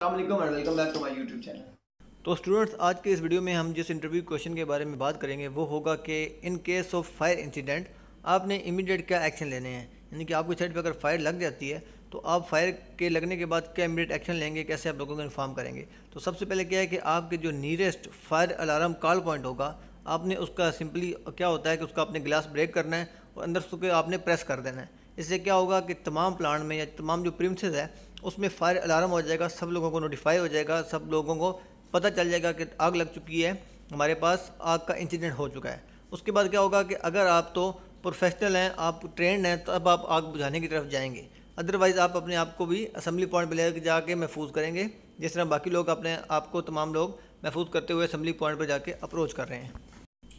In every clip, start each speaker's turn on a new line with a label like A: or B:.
A: तो स्टूडेंट्स आज के इस वीडियो में हम जिस इंटरव्यू क्वेश्चन के बारे में बात करेंगे, वो होगा कि in case of fire incident आपने इमीडिएट क्या एक्शन लेने हैं? यानी कि आपकी साइड पर अगर फायर लग जाती है तो आप फायर के लगने के बाद क्या इमीडिएट एक्शन लेंगे? कैसे आप लोगों को इन्फॉर्म करेंगे? तो सबसे पहले क्या है कि आपके जो nearest fire alarm call point होगा, आपने उसका सिंपली क्या होता है कि उसका आपने ग्लास ब्रेक करना है और अंदर उसके आपने प्रेस कर देना है। इससे क्या होगा कि तमाम प्लान में या तमाम जो प्रिमसेस है, उसमें फायर अलार्म हो जाएगा, सब लोगों को नोटिफाई हो जाएगा, सब लोगों को पता चल जाएगा कि आग लग चुकी है, हमारे पास आग का इंसिडेंट हो चुका है। उसके बाद क्या होगा कि अगर आप तो प्रोफेशनल हैं, आप ट्रेंड हैं तो अब आप आग बुझाने की तरफ़ जाएँगे। अदरवाइज़ आप अपने आप को भी असम्बली पॉइंट पर ले जाके महफूज करेंगे, जिस तरह बाकी लोग अपने आप को तमाम लोग महफूज करते हुए असम्बली पॉइंट पर जाके अप्रोच कर रहे हैं।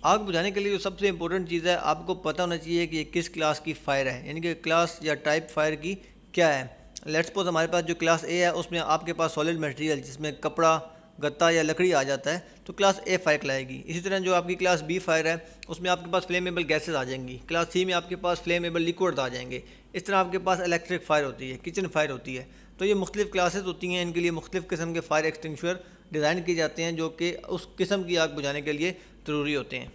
A: आग बुझाने के लिए जो सबसे इंपॉर्टेंट चीज़ है, आपको पता होना चाहिए कि ये किस क्लास की फ़ायर है। यानी कि क्लास या टाइप फायर की क्या है। लेट्स सपोज़ हमारे पास जो क्लास ए है, उसमें आपके पास सॉलिड मटेरियल जिसमें कपड़ा, गत्ता या लकड़ी आ जाता है तो क्लास ए फायर कहलाएगी इसी तरह जो आपकी क्लास बी फायर है, उसमें आपके पास फ्लेमेबल गैसेज आ जाएँगी। क्लास सी में आपके पास फ्लेमेबल लिक्विड आ जाएँगे। इस तरह आपके पास इलेक्ट्रिक फायर होती है किचन फायर होती है। तो ये मुख्तलिफ़ क्लासेस होती हैं, इनके लिए मुख्तलिफ़ किस्म के फायर एक्सटिंग्विशर डिज़ाइन किए जाते हैं, जो कि उस किस्म की आग बुझाने के लिए ज़रूरी होते हैं।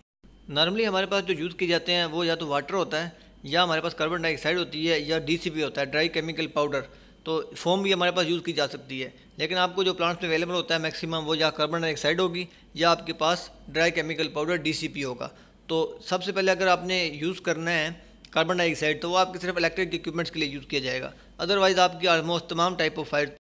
A: नॉर्मली हमारे पास जो यूज़ किए जाते हैं, वो या तो वाटर होता है, या हमारे पास कार्बन डाइऑक्साइड होती है, या डीसीपी होता है ड्राई केमिकल पाउडर तो फोम भी हमारे पास यूज़ की जा सकती है। लेकिन आपको जो प्लांट्स में अवेलेबल होता है मैक्सिमम वो या कार्बन डाइऑक्साइड होगी, या आपके पास ड्राई केमिकल पाउडर डीसीपी होगा। तो सबसे पहले अगर आपने यूज़ करना है कार्बन डाइऑक्साइड तो वो आपके सिर्फ़ इलेक्ट्रिक इक्विपमेंट्स के लिए यूज़ किया जाएगा। अदरवाइज़ आपकी ऑलमोस्ट तमाम टाइप ऑफ़ फायर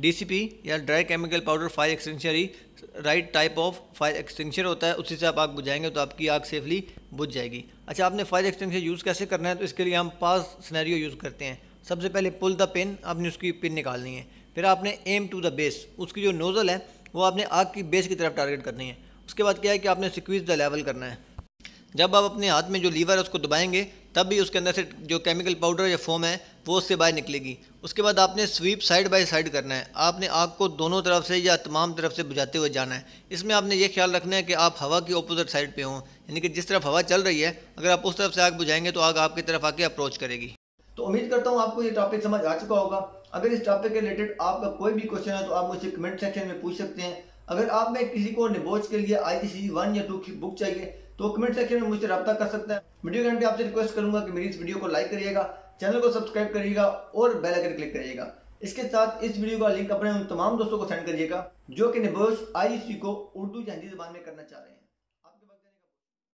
A: डीसीपी या dry chemical powder fire extinguisher he right type of fire extinguisher होता है, उसी से आप आग बुझाएँगे तो आपकी आग सेफली बुझ जाएगी। अच्छा आपने फायर एक्सटेंशर यूज़ कैसे करना है? तो इसके लिए हम पास स्नैरियो यूज़ करते हैं। सबसे पहले पुल द पिन आपने उसकी पिन निकालनी है। फिर आपने एम टू द बेस उसकी जो नोज़ल है, वो आपने आग की बेस की तरफ़ टारगेट करनी है। उसके बाद क्या है कि आपने सिक्वीज द लेवल करना है। जब आप अपने हाथ में जो लीवर है, उसको दबाएँगे, तब भी उसके अंदर से जो केमिकल पाउडर या फोम है वो उससे बाहर निकलेगी। उसके बाद आपने स्वीप साइड बाय साइड करना है। आपने आग को दोनों तरफ़ से या तमाम तरफ़ से बुझाते हुए जाना है। इसमें आपने ये ख्याल रखना है कि आप हवा की अपोजिट साइड पे हों। यानी कि जिस तरफ़ हवा चल रही है, अगर आप उस तरफ़ से आग बुझाएँगे तो आग आपकी तरफ़ आके अप्रोच करेगी।
B: तो उम्मीद करता हूँ आपको ये टॉपिक समझ आ चुका होगा। अगर इस टॉपिक के रिलेटेड आपका कोई भी क्वेश्चन है तो आप मुझसे कमेंट सेक्शन में पूछ सकते हैं। अगर आप में किसी को निबोच के लिए आई सी वन या टू की बुक चाहिए तो कमेंट सेक्शन में मुझसे रब्ता कर सकते हैं। वीडियो के आपसे रिक्वेस्ट करूँगा कि मेरी इस वीडियो को लाइक करिएगा। चैनल को सब्सक्राइब करिएगा और बेल आइकन क्लिक करिएगा। इसके साथ इस वीडियो का लिंक अपने उन तमाम दोस्तों को सेंड करिएगा, जो कि निबोश आई को उर्दू या हिंदी जबान में करना चाह रहे हैं।